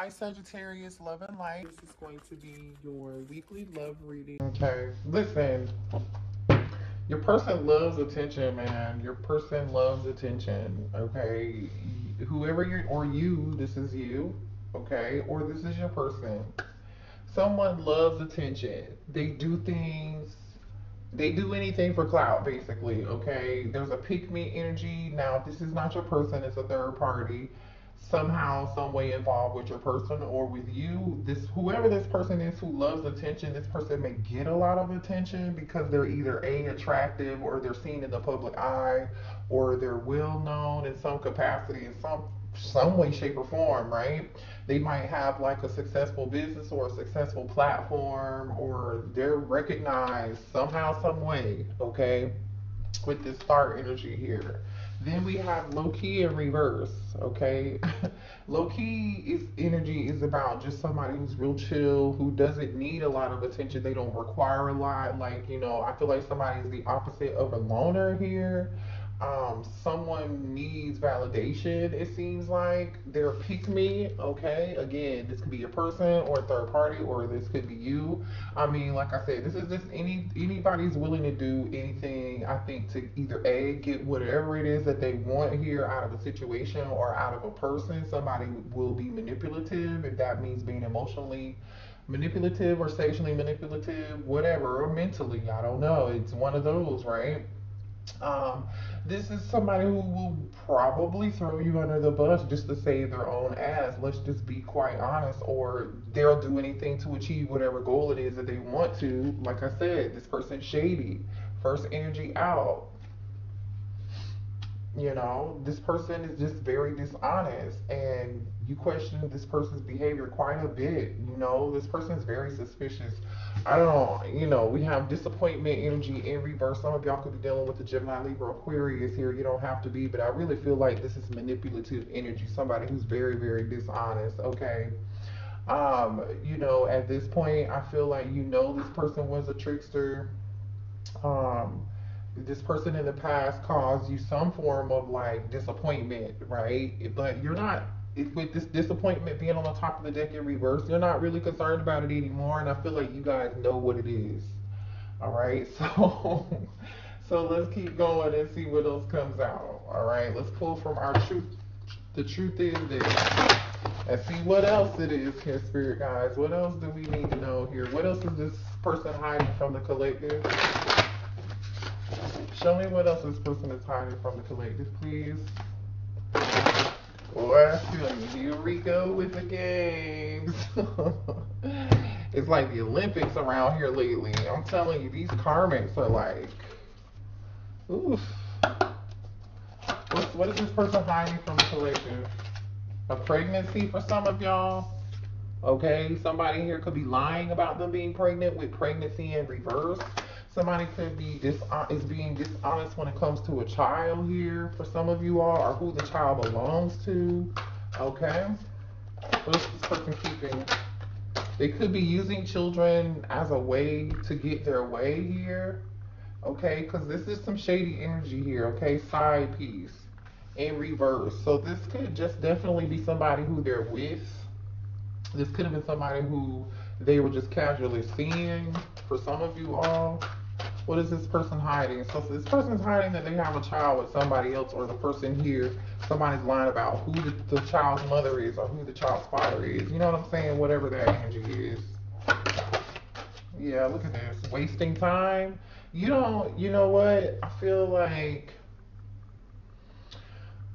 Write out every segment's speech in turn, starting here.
Hi, Sagittarius, love and light. This is going to be your weekly love reading. Okay, listen. Your person loves attention, man. Your person loves attention. Okay, whoever you or you, this is you. Okay, or this is your person. Someone loves attention. They do things. They do anything for clout, basically. Okay, there's a pick me energy. Now, if this is not your person, it's a third party somehow, some way involved with your person or with you. This whoever this person is who loves attention, this person may get a lot of attention because they're either a attractive or they're seen in the public eye or they're well known in some capacity in some some way, shape, or form, right? They might have like a successful business or a successful platform or they're recognized somehow, some way, okay, with this star energy here. Then we have low key in reverse, okay? low key is energy is about just somebody who's real chill, who doesn't need a lot of attention. They don't require a lot. Like, you know, I feel like somebody is the opposite of a loner here um, someone needs validation, it seems like they're pick me, okay? Again, this could be a person or a third party, or this could be you. I mean, like I said, this is just any anybody's willing to do anything, I think, to either A, get whatever it is that they want here out of a situation or out of a person. Somebody will be manipulative, if that means being emotionally manipulative or sexually manipulative, whatever, or mentally, I don't know. It's one of those, right? Um, this is somebody who will probably throw you under the bus just to save their own ass. Let's just be quite honest. Or they'll do anything to achieve whatever goal it is that they want to. Like I said, this person's shady. First energy out. You know, this person is just very dishonest, and you question this person's behavior quite a bit. You know, this person is very suspicious. I don't, know, you know, we have disappointment energy in reverse. Some of y'all could be dealing with the Gemini, Libra, Aquarius here. You don't have to be, but I really feel like this is manipulative energy. Somebody who's very, very dishonest. Okay. Um, you know, at this point, I feel like you know this person was a trickster. Um, this person in the past caused you some form of like disappointment, right? But you're not with this disappointment being on the top of the deck in reverse, you're not really concerned about it anymore, and I feel like you guys know what it is. All right, so so let's keep going and see what else comes out. All right, let's pull from our truth. The truth is this, and see what else it is here, spirit guys. What else do we need to know here? What else is this person hiding from the collective? Show me what else this person is hiding from the collective, please. Boy, here we go with the games. it's like the Olympics around here lately. I'm telling you, these karmics are like, oof. What's, what is this person hiding from the collective? A pregnancy for some of y'all? Okay, somebody here could be lying about them being pregnant with pregnancy in reverse. Somebody could be dis- is being dishonest when it comes to a child here for some of you all, or who the child belongs to. Okay, what is this person keeping? They could be using children as a way to get their way here. Okay, because this is some shady energy here. Okay, side piece in reverse. So this could just definitely be somebody who they're with. This could have been somebody who they were just casually seeing for some of you all. What is this person hiding? So this person's hiding that they have a child with somebody else or the person here, somebody's lying about who the, the child's mother is or who the child's father is. You know what I'm saying? Whatever that energy is. Yeah, look at this. Wasting time. You don't, you know what? I feel like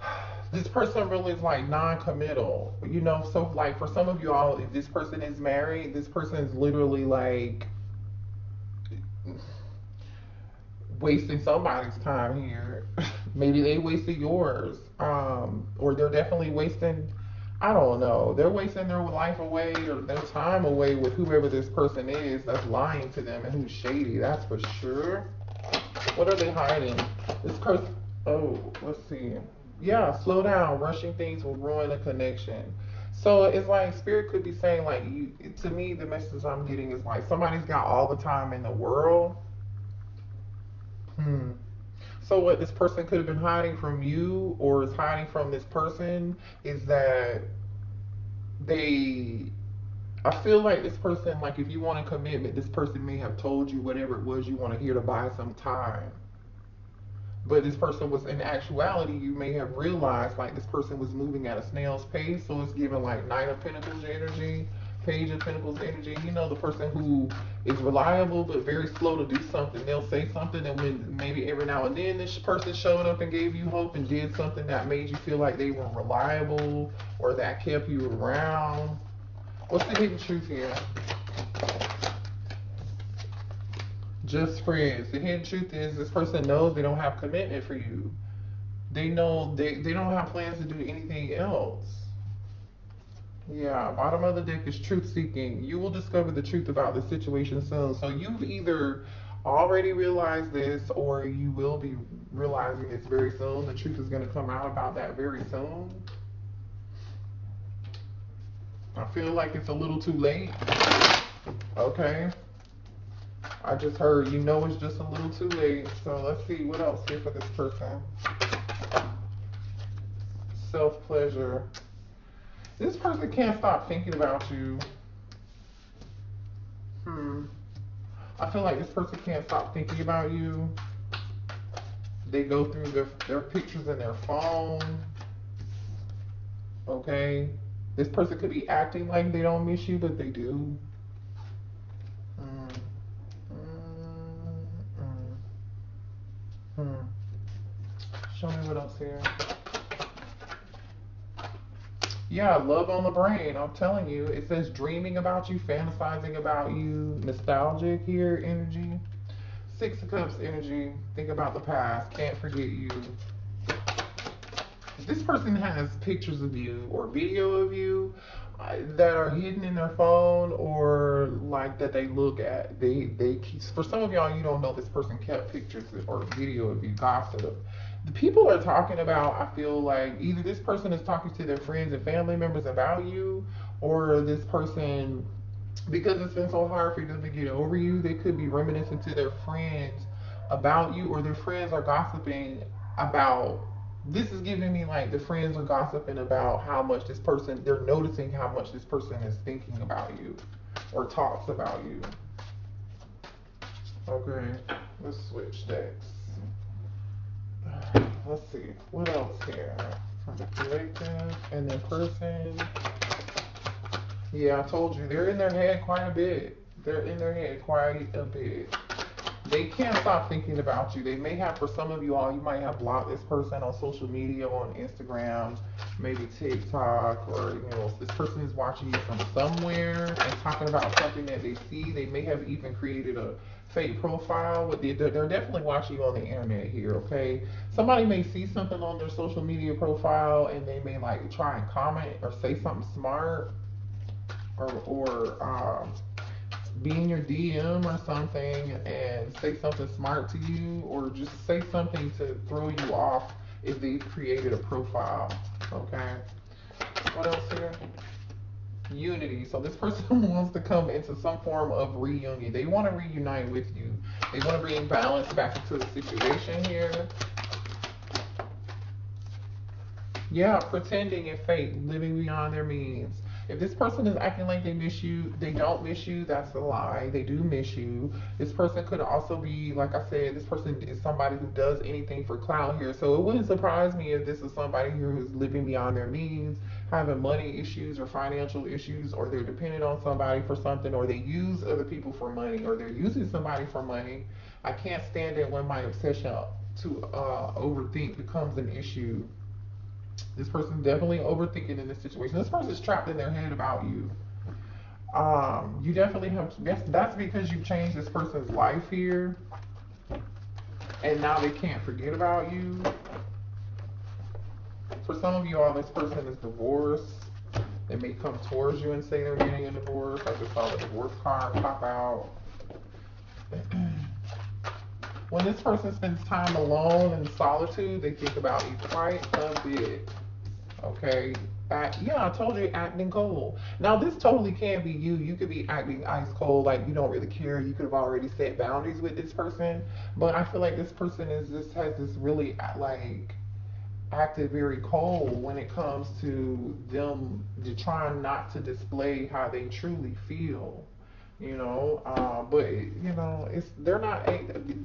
this person really is like non-committal you know so like for some of you all if this person is married this person is literally like wasting somebody's time here maybe they wasted yours um or they're definitely wasting i don't know they're wasting their life away or their time away with whoever this person is that's lying to them and who's shady that's for sure what are they hiding this person oh let's see yeah, slow down. Rushing things will ruin a connection. So it's like spirit could be saying like you to me the message I'm getting is like somebody's got all the time in the world. Hmm. So what this person could have been hiding from you or is hiding from this person is that they I feel like this person, like if you want a commitment, this person may have told you whatever it was you want to hear to buy some time. But this person was in actuality, you may have realized like this person was moving at a snail's pace, so it's giving like Knight of Pentacles energy, Page of Pentacles energy. You know, the person who is reliable but very slow to do something. They'll say something, and when maybe every now and then this person showed up and gave you hope and did something that made you feel like they were reliable or that kept you around. What's the hidden truth here? Just friends. The hidden truth is this person knows they don't have commitment for you. They know they, they don't have plans to do anything else. Yeah, bottom of the deck is truth seeking. You will discover the truth about the situation soon. So you've either already realized this or you will be realizing this very soon. The truth is going to come out about that very soon. I feel like it's a little too late. Okay. I just heard you know it's just a little too late. So let's see what else here for this person. Self pleasure. This person can't stop thinking about you. Hmm. I feel like this person can't stop thinking about you. They go through their, their pictures in their phone. Okay. This person could be acting like they don't miss you, but they do. Mm. Mm. Mm. Show me what else here. Yeah, love on the brain. I'm telling you. It says dreaming about you, fantasizing about you, nostalgic here energy. Six of Cups energy. Think about the past. Can't forget you. This person has pictures of you or video of you uh, that are hidden in their phone or like that they look at. They they keep, for some of y'all you don't know this person kept pictures or video of you gossip people are talking about, I feel like either this person is talking to their friends and family members about you, or this person, because it's been so hard for them to get over you, they could be reminiscing to their friends about you, or their friends are gossiping about. This is giving me like the friends are gossiping about how much this person, they're noticing how much this person is thinking about you or talks about you. Okay, let's switch decks. Let's see. What else here? The and their person. Yeah, I told you. They're in their head quite a bit. They're in their head quite a bit. They can't stop thinking about you. They may have, for some of you all, you might have blocked this person on social media, on Instagram, maybe TikTok, or, you know, this person is watching you from somewhere and talking about something that they see. They may have even created a fake profile. With the, they're definitely watching you on the internet here, okay? Somebody may see something on their social media profile and they may like try and comment or say something smart or, or um, be in your DM or something and say something smart to you or just say something to throw you off if they've created a profile, okay? What else here? Unity. So this person wants to come into some form of reunion. They want to reunite with you. They want to bring balance back into the situation here. Yeah, pretending in fate, living beyond their means. If this person is acting like they miss you, they don't miss you, that's a lie. They do miss you. This person could also be, like I said, this person is somebody who does anything for clout here. So it wouldn't surprise me if this is somebody here who's living beyond their means, having money issues or financial issues, or they're dependent on somebody for something, or they use other people for money, or they're using somebody for money. I can't stand it when my obsession to uh, overthink becomes an issue this person's definitely overthinking in this situation. This person's trapped in their head about you. Um, you definitely have. That's, that's because you've changed this person's life here, and now they can't forget about you. For some of you all, this person is divorced. They may come towards you and say they're getting a divorce. I just saw the divorce card pop out. When this person spends time alone in solitude, they think about you quite a bit. Okay. Yeah, I told you acting cold. Now this totally can be you. You could be acting ice cold, like you don't really care. You could have already set boundaries with this person, but I feel like this person is just has this really like acted very cold when it comes to them to trying not to display how they truly feel you know. Uh, but you know, it's they're not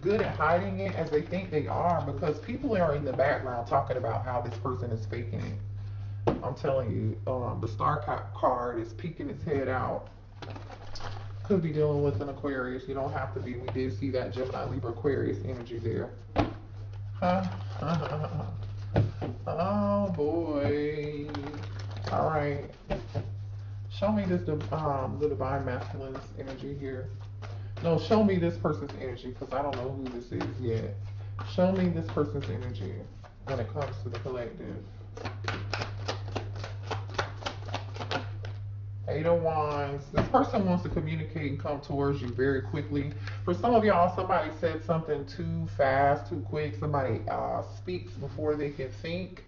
good at hiding it as they think they are because people are in the background talking about how this person is faking it. I'm telling you, um, the star card is peeking its head out. Could be dealing with an Aquarius. You don't have to be. We did see that Gemini, Libra, Aquarius energy there. Huh? oh boy. All right. Show me this um, the divine masculine's energy here. No, show me this person's energy because I don't know who this is yet. Show me this person's energy when it comes to the collective. Eight of Wands. This person wants to communicate and come towards you very quickly. For some of y'all, somebody said something too fast, too quick. Somebody uh, speaks before they can think.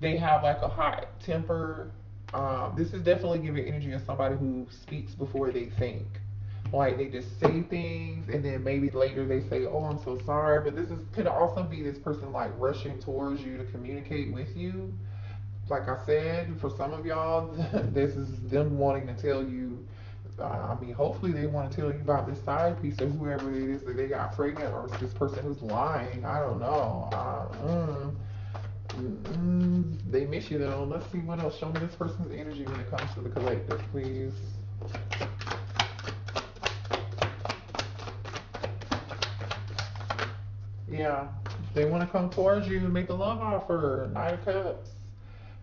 They have like a hot temper um, this is definitely giving energy of somebody who speaks before they think. Like they just say things and then maybe later they say, "Oh, I'm so sorry," but this is could also be this person like rushing towards you to communicate with you. Like I said, for some of y'all, this is them wanting to tell you. Uh, I mean, hopefully they want to tell you about this side piece or whoever it is that they got pregnant, or this person who's lying. I don't know. Uh, mm. Mm, they miss you though. Let's see what else. Show me this person's energy when it comes to the collective, please. Yeah, they want to come towards you and make a love offer. Nine of Cups.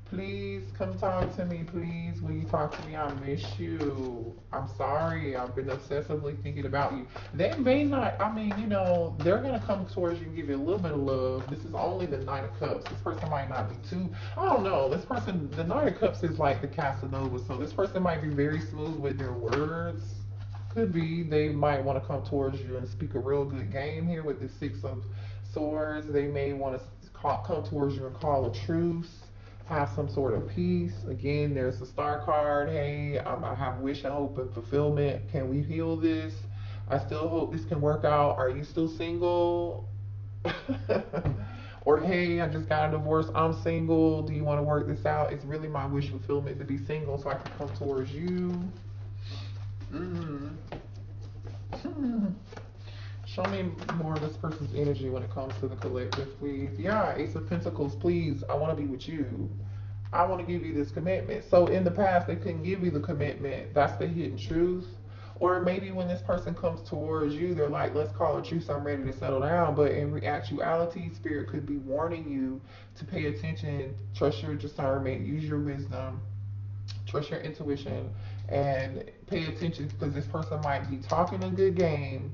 Please come talk to me, please. Will you talk to me? I miss you. I'm sorry. I've been obsessively thinking about you. They may not, I mean, you know, they're going to come towards you and give you a little bit of love. This is only the Nine of Cups. This person might not be too, I don't know. This person, the Nine of Cups is like the Casanova. So this person might be very smooth with their words. Could be. They might want to come towards you and speak a real good game here with the Six of Swords. They may want to come towards you and call a truce have some sort of peace. Again, there's the star card. Hey, um, I have wish and hope and fulfillment. Can we heal this? I still hope this can work out. Are you still single? or hey, I just got a divorce. I'm single. Do you want to work this out? It's really my wish fulfillment to be single so I can come towards you. Mm-hmm. Show me more of this person's energy when it comes to the collective, please. Yeah, Ace of Pentacles, please. I want to be with you. I want to give you this commitment. So in the past, they couldn't give you the commitment. That's the hidden truth. Or maybe when this person comes towards you, they're like, let's call a truce, I'm ready to settle down. But in actuality, Spirit could be warning you to pay attention, trust your discernment, use your wisdom, trust your intuition, and pay attention because this person might be talking a good game,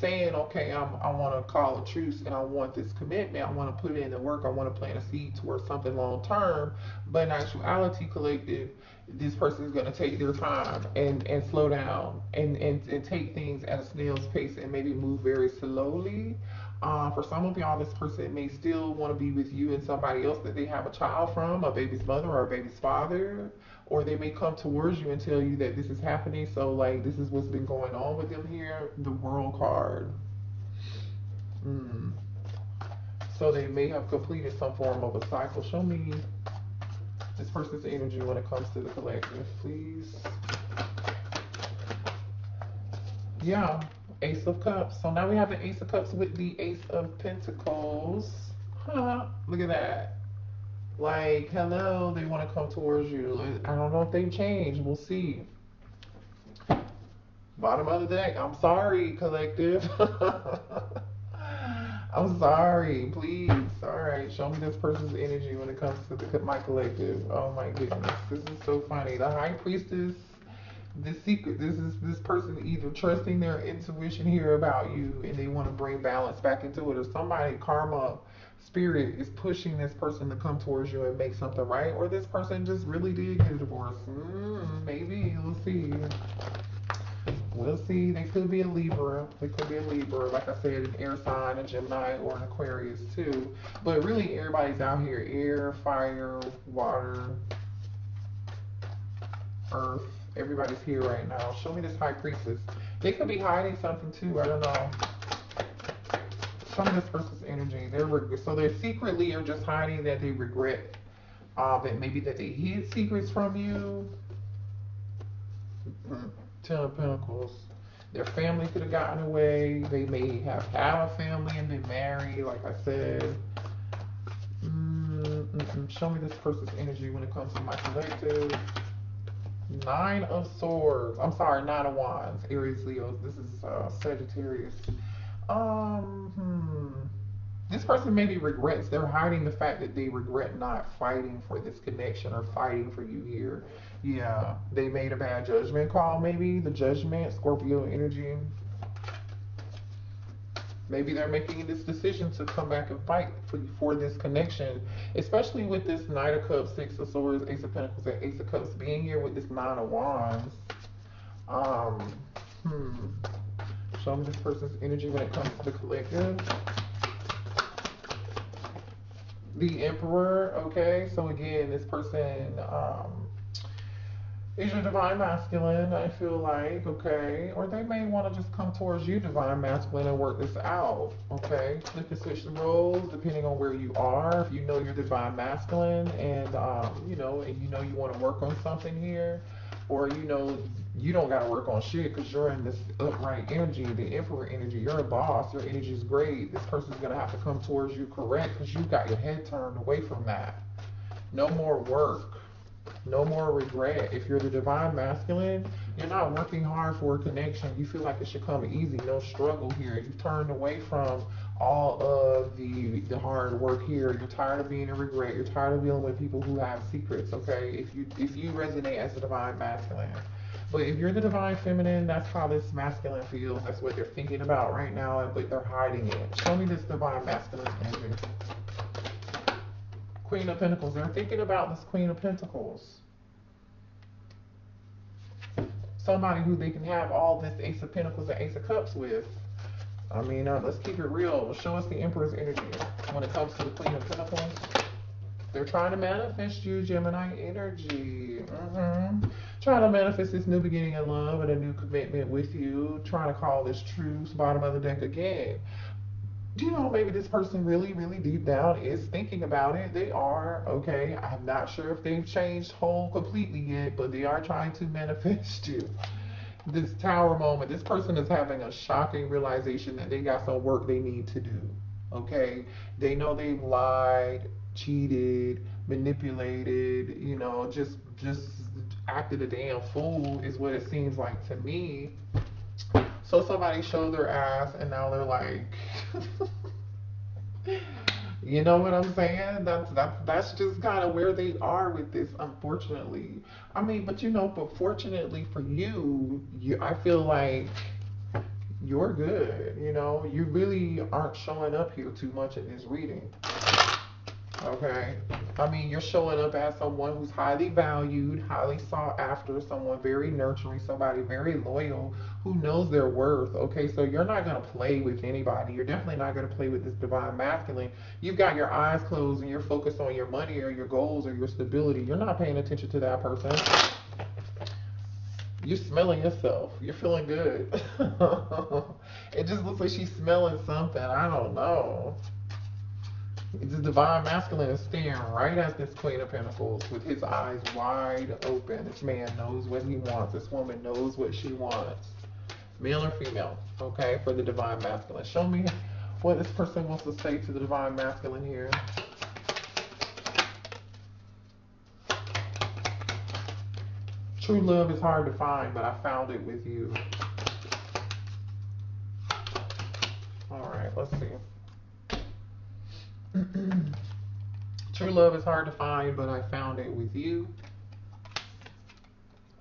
saying, okay, I'm, I want to call a truce and I want this commitment. I want to put in the work. I want to plant a seed towards something long term. But in actuality, collective, this person is going to take their time and, and slow down and, and, and take things at a snail's pace and maybe move very slowly. Uh, for some of y'all, this person may still want to be with you and somebody else that they have a child from, a baby's mother or a baby's father or they may come towards you and tell you that this is happening. So like this is what's been going on with them here. The world card. Mm. So they may have completed some form of a cycle. Show me this person's energy when it comes to the collective, please. Yeah, Ace of Cups. So now we have the Ace of Cups with the Ace of Pentacles. Huh, look at that. Like, hello, they want to come towards you. I don't know if they've changed. We'll see. Bottom of the deck. I'm sorry, collective. I'm sorry. Please. All right. Show me this person's energy when it comes to the, my collective. Oh my goodness. This is so funny. The High Priestess. The secret. This is this person either trusting their intuition here about you and they want to bring balance back into it, or somebody karma spirit is pushing this person to come towards you and make something right, or this person just really did get a divorce. Mm, maybe we'll see. We'll see. They could be a Libra. They could be a Libra, like I said, an air sign, a Gemini, or an Aquarius too. But really, everybody's out here: air, fire, water, earth. Everybody's here right now. Show me this High Priestess. They could be hiding something too. I don't know. Some of this person's energy. They're so they're secretly or just hiding that they regret uh, that maybe that they hid secrets from you. Ten of Pentacles. Their family could have gotten away. They may have had a family and been married, like I said. Mm, mm, mm. Show me this person's energy when it comes to my collective. Nine of Swords. I'm sorry, Nine of Wands. Aries, Leo. This is uh, Sagittarius. Um, hmm. This person maybe regrets. They're hiding the fact that they regret not fighting for this connection or fighting for you here. Yeah, they made a bad judgment call, maybe. The judgment, Scorpio energy. Maybe they're making this decision to come back and fight for, for this connection, especially with this Knight of Cups, Six of Swords, Ace of Pentacles, and Ace of Cups being here with this Nine of Wands. Um, hmm. Show me this person's energy when it comes to the collective. The Emperor, okay? So again, this person, um, is your divine masculine, I feel like, okay? Or they may want to just come towards you, divine masculine, and work this out, okay? You can switch the roles depending on where you are. If you know you're divine masculine and, um, you know, and you know you want to work on something here, or you know you don't got to work on shit because you're in this upright energy, the emperor energy. You're a boss. Your energy is great. This person's going to have to come towards you correct because you got your head turned away from that. No more work no more regret. If you're the divine masculine, you're not working hard for a connection. You feel like it should come easy, no struggle here. You turned away from all of the the hard work here. You're tired of being in regret. You're tired of dealing with people who have secrets. Okay, if you if you resonate as a divine masculine. But if you're the divine feminine, that's how this masculine feels. That's what they're thinking about right now, but they're hiding it. Show me this divine masculine energy. Queen of Pentacles. They're thinking about this Queen of Pentacles. Somebody who they can have all this Ace of Pentacles and Ace of Cups with. I mean, uh, let's keep it real. Show us the Emperor's energy when it comes to the Queen of Pentacles. They're trying to manifest you, Gemini energy. Mm-hmm. Trying to manifest this new beginning in love and a new commitment with you. Trying to call this truth, bottom of the deck again you know, maybe this person really, really deep down is thinking about it. They are, okay. I'm not sure if they've changed whole completely yet, but they are trying to manifest you. This tower moment, this person is having a shocking realization that they got some work they need to do. Okay. They know they've lied, cheated, manipulated, you know, just just acted a damn fool is what it seems like to me. So somebody showed their ass and now they're like You know what I'm saying? That's that's that's just kind of where they are with this, unfortunately. I mean, but you know, but fortunately for you, you I feel like you're good. You know, you really aren't showing up here too much in this reading. Okay. I mean, you're showing up as someone who's highly valued, highly sought after, someone very nurturing, somebody very loyal, who knows their worth. Okay, so you're not going to play with anybody. You're definitely not going to play with this divine masculine. You've got your eyes closed and you're focused on your money or your goals or your stability. You're not paying attention to that person. You're smelling yourself. You're feeling good. it just looks like she's smelling something. I don't know. The divine masculine is staring right at this Queen of Pentacles with his eyes wide open. This man knows what he wants. This woman knows what she wants. Male or female, okay, for the divine masculine. Show me what this person wants to say to the divine masculine here. True love is hard to find, but I found it with you. All right, let's see. True love is hard to find, but I found it with you.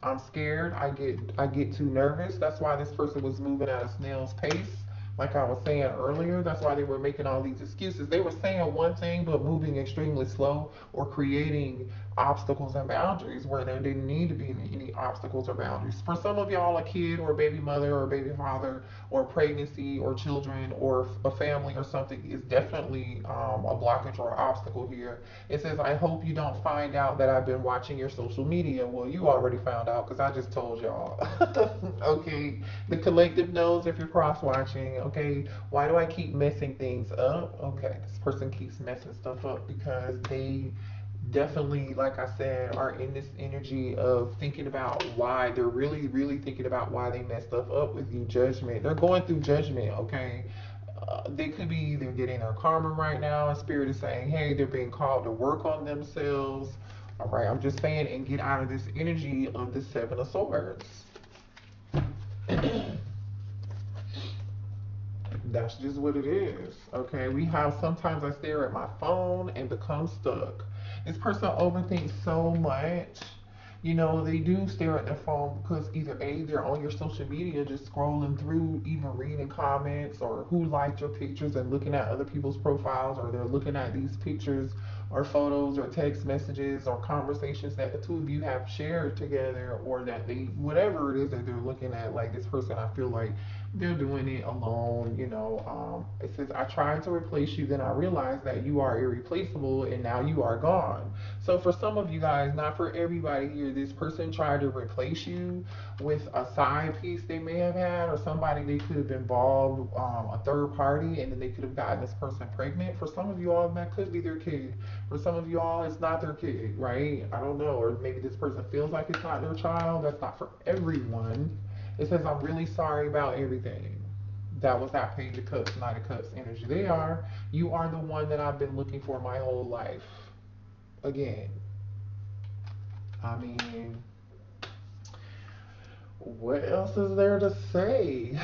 I'm scared. I get I get too nervous. That's why this person was moving at a snail's pace. Like I was saying earlier, that's why they were making all these excuses. They were saying one thing but moving extremely slow or creating obstacles and boundaries where there didn't need to be any obstacles or boundaries. For some of y'all, a kid or a baby mother or a baby father or pregnancy or children or a family or something is definitely um, a blockage or obstacle here. It says, I hope you don't find out that I've been watching your social media. Well, you already found out because I just told y'all. okay, the collective knows if you're cross watching. Okay, why do I keep messing things up? Okay, this person keeps messing stuff up because they definitely, like I said, are in this energy of thinking about why they're really, really thinking about why they messed stuff up with you. Judgment. They're going through judgment. Okay. Uh, they could be they're getting their karma right now, and spirit is saying, hey, they're being called to work on themselves. All right, I'm just saying, and get out of this energy of the Seven of Swords. That's just what it is. Okay, we have sometimes I stare at my phone and become stuck. This person overthinks so much. You know, they do stare at their phone because either A, they're on your social media just scrolling through, even reading comments or who liked your pictures and looking at other people's profiles, or they're looking at these pictures or photos or text messages or conversations that the two of you have shared together or that they whatever it is that they're looking at like this person i feel like they're doing it alone you know um, it says i tried to replace you then i realized that you are irreplaceable and now you are gone so for some of you guys not for everybody here this person tried to replace you with a side piece they may have had or somebody they could have involved um, a third party and then they could have gotten this person pregnant for some of you all that could be their kid for some of you all, it's not their kid, right? I don't know. Or maybe this person feels like it's not their child. That's not for everyone. It says, I'm really sorry about everything. That was that page of cups, knight of cups energy. They are. You are the one that I've been looking for my whole life. Again. I mean, what else is there to say?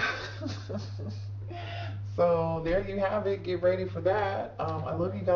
so there you have it. Get ready for that. Um, I love you guys.